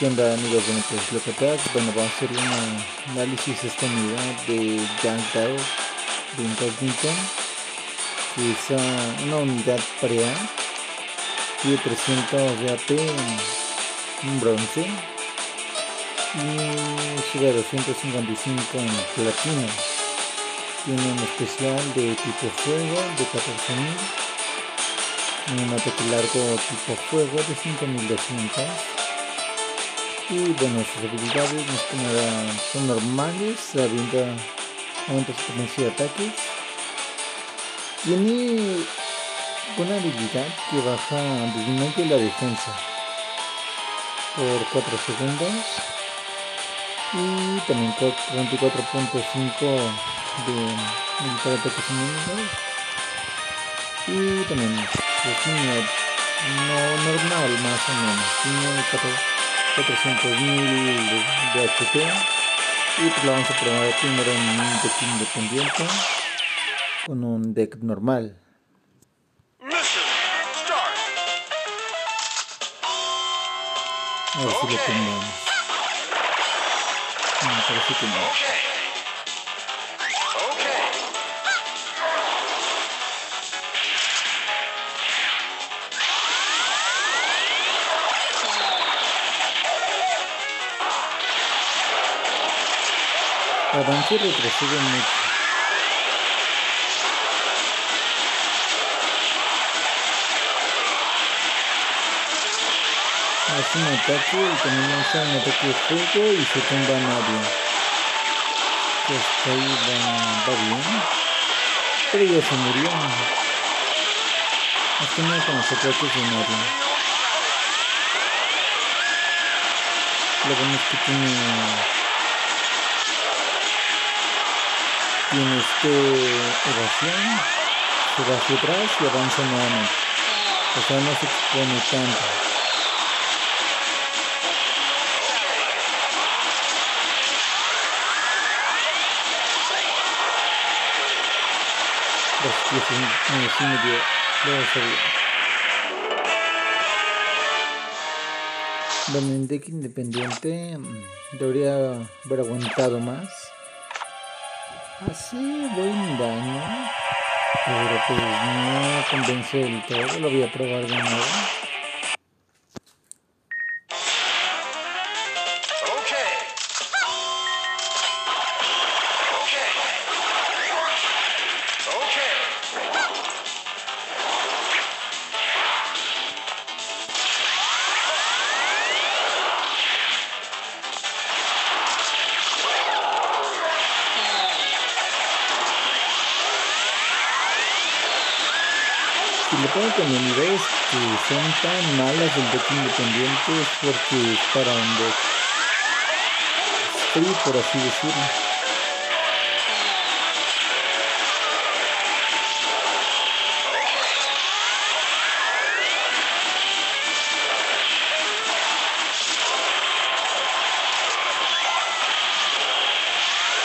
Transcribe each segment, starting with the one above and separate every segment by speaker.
Speaker 1: ¿Qué onda amigos de Metes Locatas? Bueno, vamos a hacer un análisis unidad de Dao de Incognito. Que es una unidad pre-A. Tiene 300 de AP en bronce y sube a 255 en platino. Tiene un especial de tipo fuego de 14.000 un ataque largo tipo fuego de 5200 y bueno sus habilidades más son normales aumenta, aumenta su potencia de ataques. Tiene una habilidad que baja disminuye la defensa por 4 segundos. Y también 34.5 de militar ataques enemigos y también pues, no normal más o menos. Tiene 4 400.000 de HP y pues la vamos a probar primero en un deck independiente con un deck normal. A ver si lo tenemos. Me parece que no y retrocede mucho. Hace un ataque y también lanza un ataque de fuego y se tumba a nadie. Hasta ahí va, va bien. Pero ya se murió. Hasta no con los ataques de nadie. Lo bueno es que tiene tiene este evasión, se va hacia atrás y avanza nuevamente. O sea, no se expone tanto. Los pies en, en medio, independiente mm, debería haber aguantado más. Así voy en daño. Pero pues no convence del todo. Lo voy a probar de nuevo. Le pongo comunidades que son tan malas del deck independiente es porque es para un deck free, por así decirlo.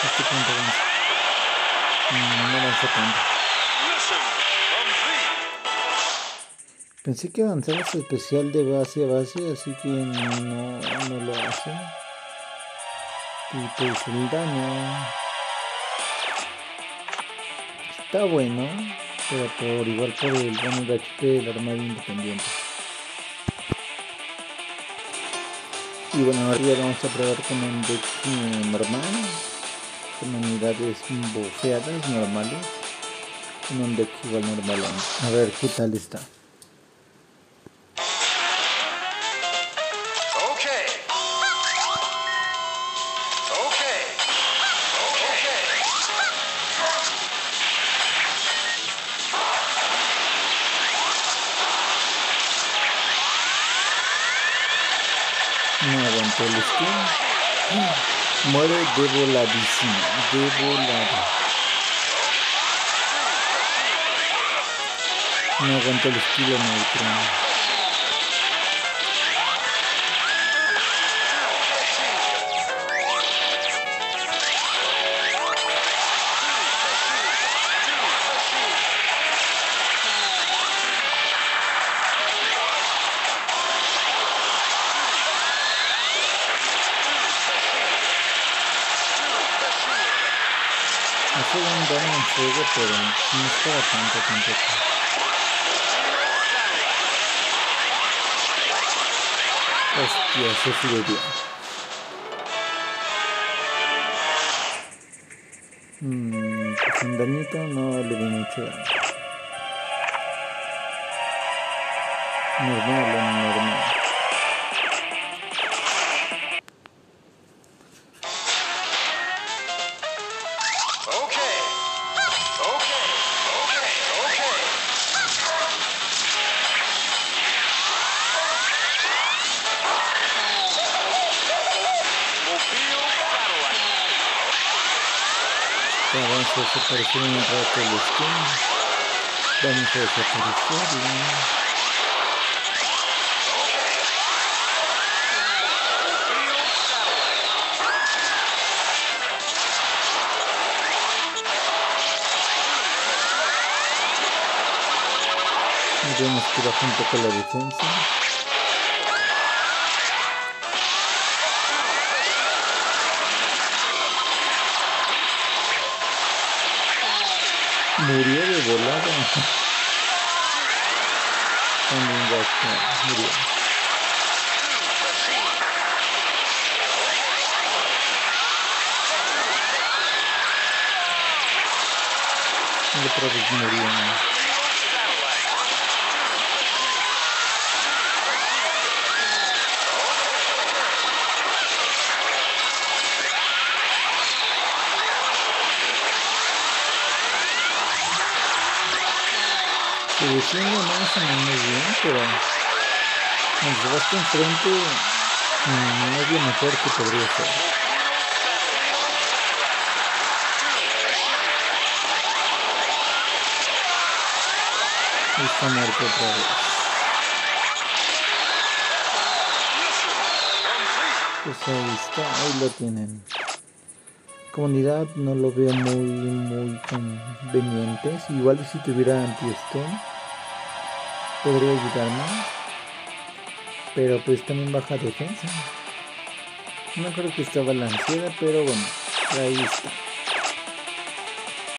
Speaker 1: Este punto avanza. Mm, no avanza tanto. Pensé que avanzaba su especial de base a base, así que no, no lo hace. Y pues el daño está bueno, pero por igual por el bono de HP del armado independiente. Y bueno, ahora ya vamos a probar con un deck normal, con unidades bofeadas normales, con un deck igual normal. A ver qué tal está. Aguantó el skin. Muere de voladísimo. De volada. No aguantó el estilo neutrino. Daño en fuego, pero no estaba tanto tampoco. Hostia, sí lo dio. Mmm, pues un no le di mucho daño. Normal, normal. Vamos a desaparecer un rato el skin vamos a desaparecerlo vemos que baja un poco la defensa murió de volada. También ya murió. Otra vez murió. Siendo más o menos bien, pero nos basta enfrente no es lo mejor que podría ser. Está muerto otra vez. Pues ahí está, ahí lo tienen. Comunidad no lo veo muy muy conveniente. Igual si tuviera anti-stone podría ayudarme. Pero pues también baja defensa. No creo que está balanceada, pero bueno, ahí está.